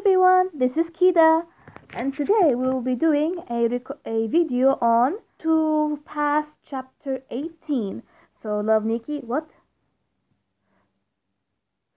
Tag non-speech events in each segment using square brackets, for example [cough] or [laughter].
everyone, this is Kida and today we will be doing a, a video on to pass chapter 18. So Love Nikki, what?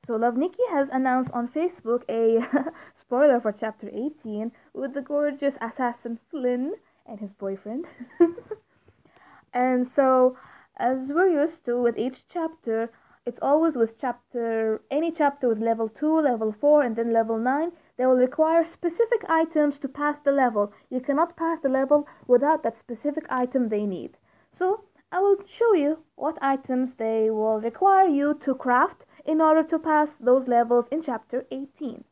So Love Nikki has announced on Facebook a [laughs] spoiler for chapter 18 with the gorgeous assassin Flynn and his boyfriend. [laughs] and so as we're used to with each chapter, it's always with chapter any chapter with level 2 level 4 and then level 9 they will require specific items to pass the level. You cannot pass the level without that specific item they need. So i will show you what items they will require you to craft in order to pass those levels in chapter 18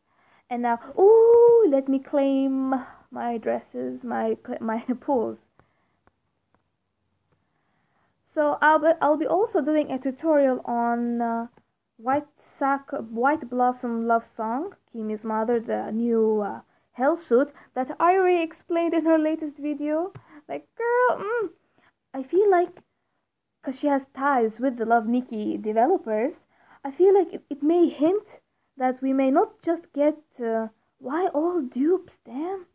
and now ooh let me claim my dresses my my [laughs] pools so I'll be, I'll be also doing a tutorial on uh, White Sack White Blossom Love Song, Kimi's mother, the new uh, hell suit that Irie explained in her latest video. Like, girl, mm, I feel like, because she has ties with the Love Nikki developers, I feel like it, it may hint that we may not just get uh, why all dupes, damn.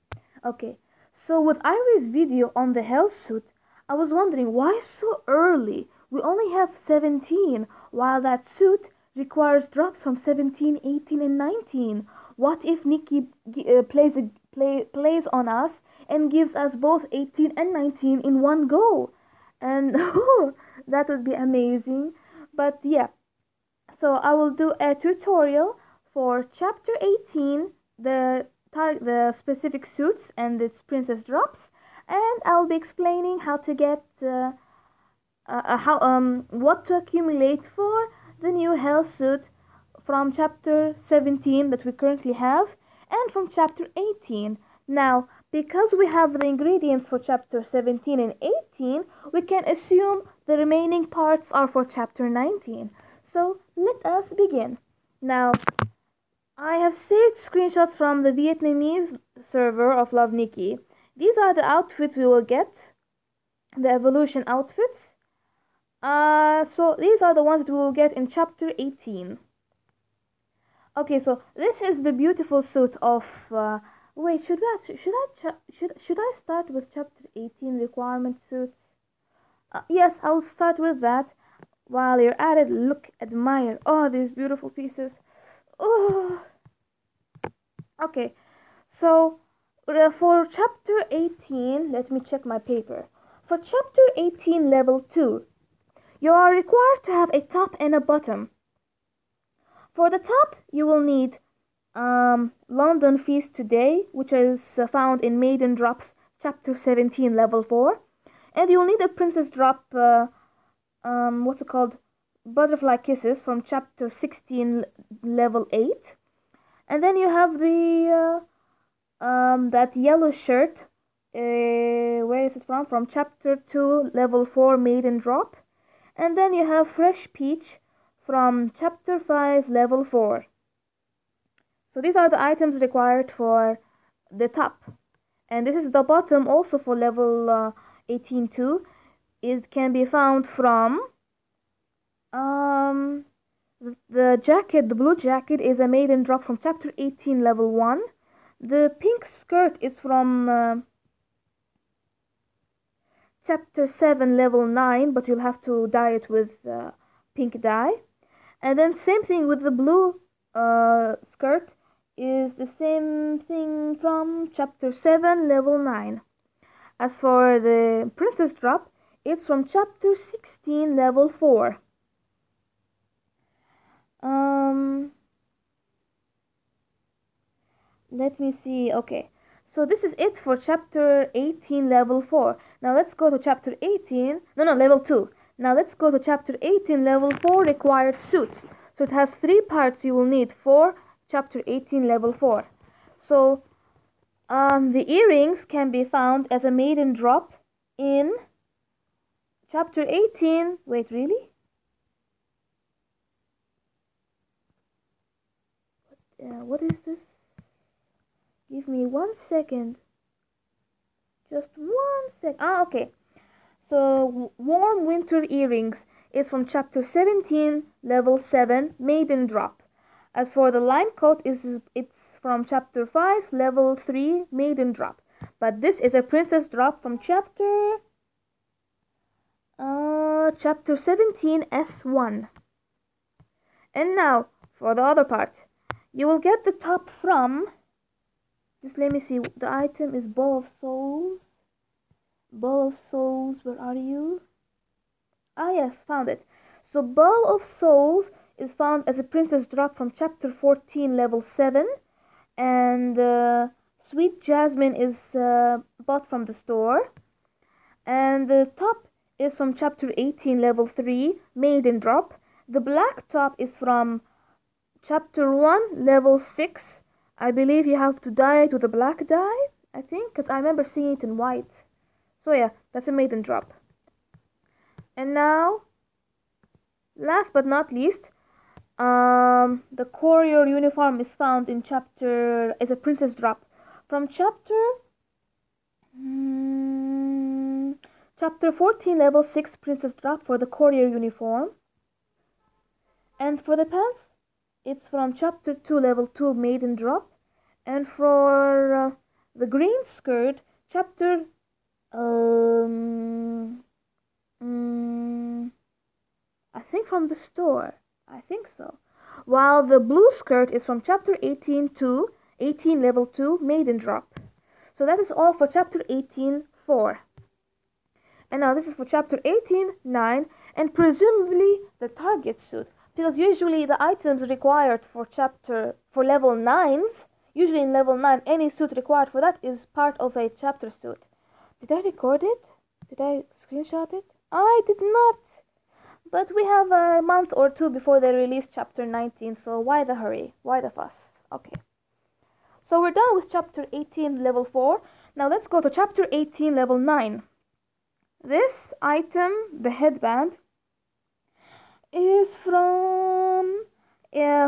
Okay, so with Irie's video on the hell suit, I was wondering why so early? We only have 17, while that suit requires drops from 17, 18, and 19. What if Nikki uh, plays a, play, plays on us and gives us both 18 and 19 in one go? And [laughs] that would be amazing. But yeah, so I will do a tutorial for chapter 18, the the specific suits and its princess drops and I'll be explaining how to get uh, uh, how um what to accumulate for the new hell suit from chapter 17 that we currently have and from chapter 18 now because we have the ingredients for chapter 17 and 18 we can assume the remaining parts are for chapter 19 so let us begin. Now I have saved screenshots from the Vietnamese server of Love Nikki these are the outfits we will get the evolution outfits uh, so these are the ones that we will get in chapter 18 okay so this is the beautiful suit of uh, wait should I should I should should I start with chapter 18 requirement suits? Uh, yes I'll start with that. While you're at it look admire. Oh these beautiful pieces. Oh okay so for chapter 18, let me check my paper. For chapter 18, level 2, you are required to have a top and a bottom. For the top, you will need um, London Feast Today, which is found in Maiden Drops, chapter 17, level 4. And you'll need a Princess Drop, uh, um, what's it called? Butterfly Kisses from chapter 16, level 8. And then you have the... Uh, um, that yellow shirt uh, where is it from from chapter 2 level 4 maiden drop and then you have fresh peach from chapter 5 level 4 so these are the items required for the top. And this is the bottom also for level uh, 18 too. It can be found from um the jacket the blue jacket is a maiden drop from chapter 18 level 1 the pink skirt is from uh, chapter 7 level 9 but you'll have to dye it with uh, pink dye. And then same thing with the blue uh, skirt is the same thing from chapter 7 level 9 as for the princess drop it's from chapter 16 level 4 um let me see okay so this is it for chapter 18 level 4 now let's go to chapter 18 no no level 2 now let's go to chapter 18 level 4 required suits. So it has three parts you will need for chapter 18 level 4 so um, the earrings can be found as a maiden drop in chapter 18 wait really? Uh, what is this Give me one second. Just one sec. Ah, okay. So, Warm Winter Earrings is from chapter 17, level 7, Maiden Drop. As for the lime coat, is it's from chapter 5, level 3, maiden drop. But this is a princess drop from chapter uh, chapter 17 S1. And now for the other part. You will get the top from just let me see the item is ball of souls. Ball of souls, where are you? Ah yes, found it. So ball of souls is found as a princess drop from chapter 14 level 7 and uh, sweet jasmine is uh, bought from the store and the top is from chapter 18 level 3 maiden drop the black top is from chapter 1 level 6 i believe you have to dye it with a black dye i think because i remember seeing it in white. So yeah that's a maiden drop. And now last but not least um, the courier uniform is found in chapter is a princess drop. From chapter mm, chapter 14 level 6 princess drop for the courier uniform. And for the pants it's from chapter 2 level 2 maiden drop and for uh, the green skirt chapter um, mm, I think from the store I think so. While the blue skirt is from chapter 18 to 18 level 2 maiden drop. So that is all for chapter 18 4. And now this is for chapter 18 9 and presumably the target suit because usually the items required for chapter for level 9s usually in level 9 any suit required for that is part of a chapter suit. Did I record it? Did I screenshot it? I did not. But we have a month or two before they release chapter 19, so why the hurry? Why the fuss? Okay. So we're done with chapter 18, level 4. Now let's go to chapter 18, level 9. This item, the headband, is from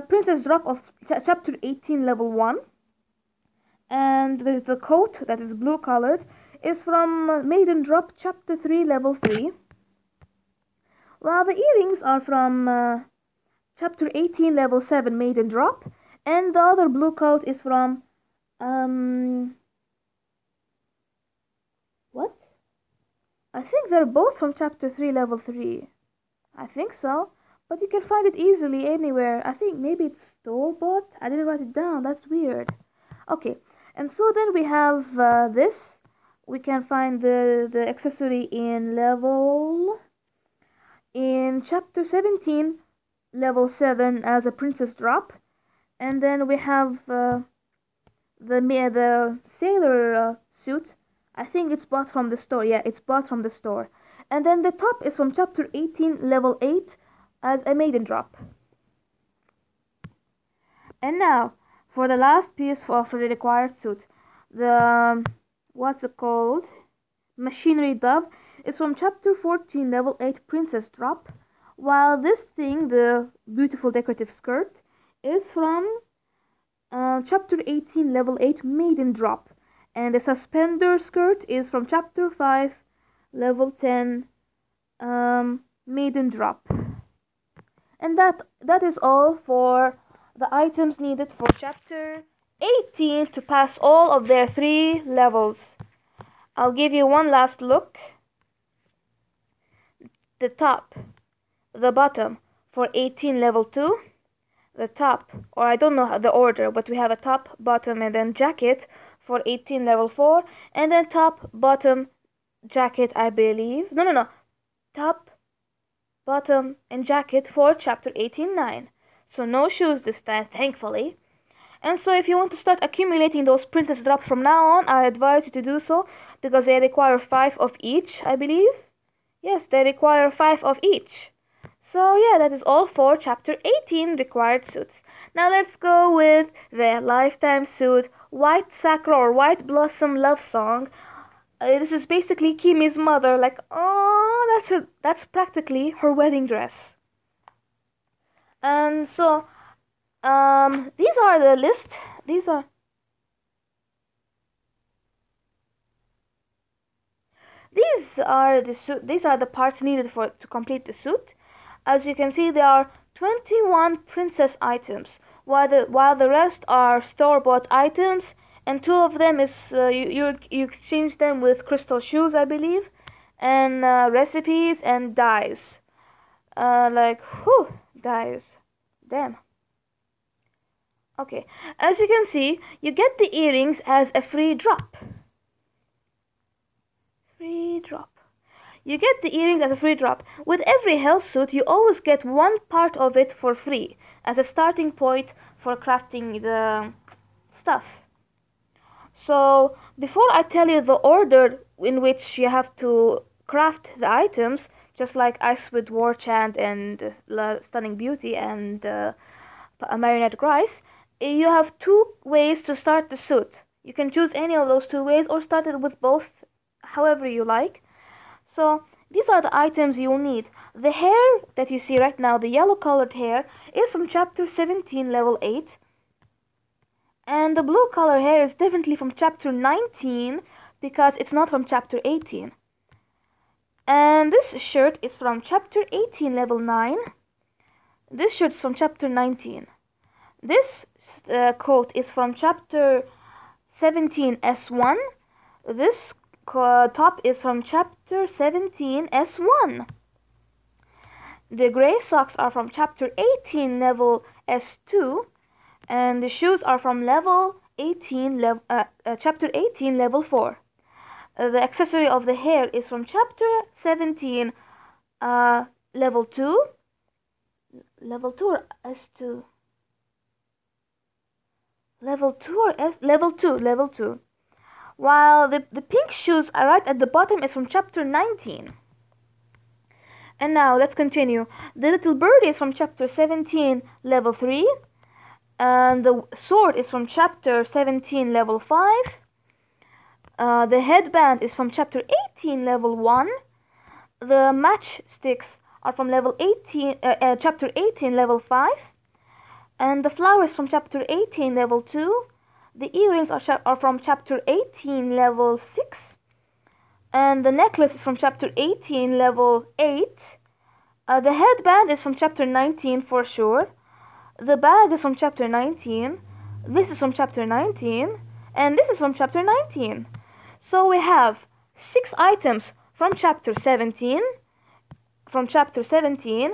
Princess Drop of ch chapter 18, level 1. And the, the coat that is blue colored is from Maiden Drop chapter 3, level 3 while the earrings are from uh, chapter 18 level 7 maiden drop and the other blue coat is from um what? I think they're both from chapter 3 level 3 I think so but you can find it easily anywhere. I think maybe it's store bought I didn't write it down. That's weird. Okay. And so then we have uh, this. We can find the the accessory in level in chapter 17 level 7 as a princess drop. And then we have uh, the the sailor uh, suit. I think it's bought from the store. Yeah it's bought from the store. And then the top is from chapter 18 level 8 as a maiden drop. And now for the last piece for the required suit the what's it called? Machinery dove is from chapter 14 level 8 princess drop while this thing the beautiful decorative skirt is from uh, chapter 18 level 8 maiden drop. And the suspender skirt is from chapter 5 level 10 um, maiden drop and that that is all for the items needed for chapter 18 to pass all of their three levels I'll give you one last look the top, the bottom for 18 level 2, the top, or I don't know the order, but we have a top, bottom, and then jacket for 18 level 4, and then top, bottom, jacket, I believe. No, no, no. Top, bottom, and jacket for chapter 18 9. So no shoes this time, thankfully. And so if you want to start accumulating those princess drops from now on, I advise you to do so because they require 5 of each, I believe. Yes, they require five of each. So yeah, that is all for chapter 18 required suits. Now let's go with the lifetime suit White Sakura or White Blossom love song. Uh, this is basically Kimi's mother like oh that's her that's practically her wedding dress. And so um these are the list. These are These are the suit. These are the parts needed for to complete the suit. As you can see, there are 21 princess items, while the, while the rest are store-bought items, and two of them is uh, you, you, you exchange them with crystal shoes, I believe, and uh, recipes and dyes. Uh, like, whew, dyes. Damn. Okay, as you can see, you get the earrings as a free drop. Free drop. You get the earrings as a free drop. With every hell suit, you always get one part of it for free as a starting point for crafting the stuff. So, before I tell you the order in which you have to craft the items, just like Icewind War Chant and uh, Stunning Beauty and uh, Marionette Grace, you have two ways to start the suit. You can choose any of those two ways or start it with both, however you like. So these are the items you'll need. The hair that you see right now, the yellow colored hair, is from chapter 17, level 8. And the blue color hair is definitely from chapter 19 because it's not from chapter 18. And this shirt is from chapter 18, level 9. This shirt is from chapter 19. This uh, coat is from chapter 17, S1. This top is from chapter 17 S1. The gray socks are from chapter 18 level S2 and the shoes are from level 18 level uh, uh, chapter 18 level 4. Uh, the accessory of the hair is from chapter 17 uh, level 2 level 2 or S2 level 2 or S level 2 level 2 while the, the pink shoes are right at the bottom is from chapter 19. And now let's continue. The little bird is from chapter 17, level 3. And the sword is from chapter 17, level 5. Uh, the headband is from chapter 18, level 1. The matchsticks are from level 18, uh, uh, chapter 18, level 5. And the flowers from chapter 18, level 2. The earrings are, are from chapter 18, level 6. And the necklace is from chapter 18, level 8. Uh, the headband is from chapter 19 for sure. The bag is from chapter 19. This is from chapter 19. And this is from chapter 19. So we have six items from chapter 17, from chapter 17,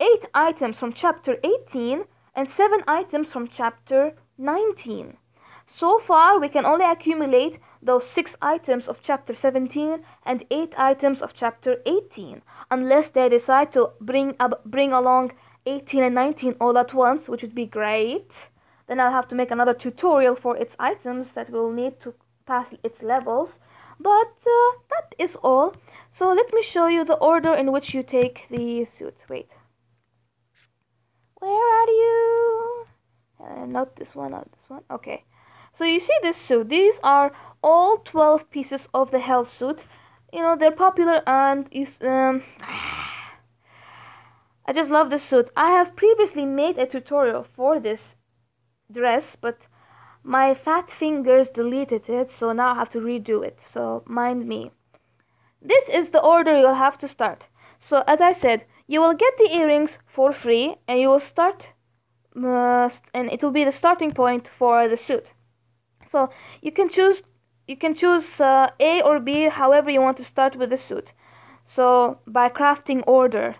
eight items from chapter 18, and seven items from chapter 19. So far, we can only accumulate those 6 items of chapter 17 and 8 items of chapter 18, unless they decide to bring, up, bring along 18 and 19 all at once, which would be great. Then I'll have to make another tutorial for its items that we'll need to pass its levels. But uh, that is all. So let me show you the order in which you take the suit. Wait. Where are you? Uh, not this one, not this one. Okay. So you see this suit. These are all 12 pieces of the hell suit. You know, they're popular and is um [sighs] I just love this suit. I have previously made a tutorial for this dress, but my fat fingers deleted it, so now I have to redo it. So mind me. This is the order you'll have to start. So as I said, you will get the earrings for free and you will start uh, and it will be the starting point for the suit. So you can choose you can choose uh, A or B however you want to start with the suit. So by crafting order.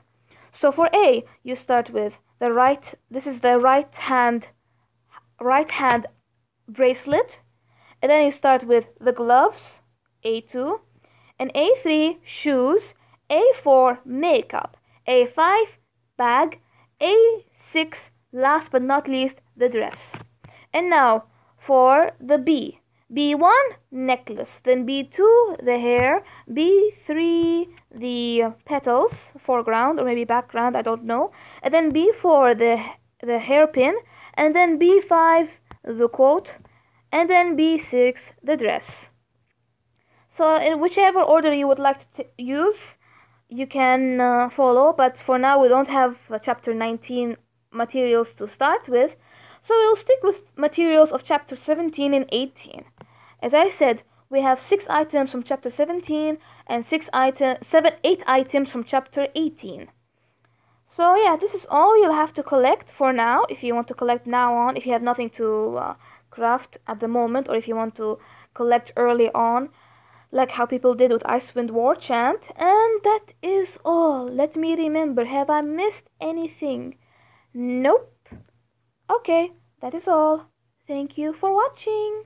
So for A, you start with the right this is the right hand right hand bracelet and then you start with the gloves A2 and A3 shoes A4 makeup A5 bag A6 last but not least the dress and now for the B. B1 necklace, then B2 the hair, B3 the petals, foreground or maybe background, I don't know, and then B4 the the hairpin, and then B5 the coat, and then B6 the dress. So in whichever order you would like to use, you can uh, follow, but for now we don't have uh, chapter 19 materials to start with, so we'll stick with materials of chapter 17 and 18. As I said, we have 6 items from chapter 17 and 6 item, 7 8 items from chapter 18. So yeah, this is all you'll have to collect for now if you want to collect now on, if you have nothing to uh, craft at the moment, or if you want to collect early on, like how people did with Icewind War chant. And that is all. Let me remember, have I missed anything? Nope. Okay, that is all. Thank you for watching.